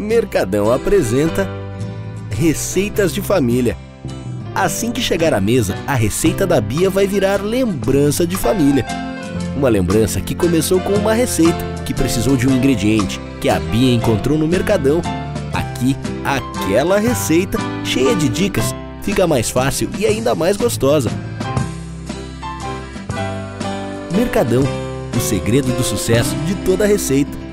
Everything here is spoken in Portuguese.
Mercadão apresenta Receitas de Família. Assim que chegar à mesa, a receita da Bia vai virar lembrança de família. Uma lembrança que começou com uma receita que precisou de um ingrediente que a Bia encontrou no Mercadão. Aqui, aquela receita cheia de dicas fica mais fácil e ainda mais gostosa. Mercadão, o segredo do sucesso de toda receita.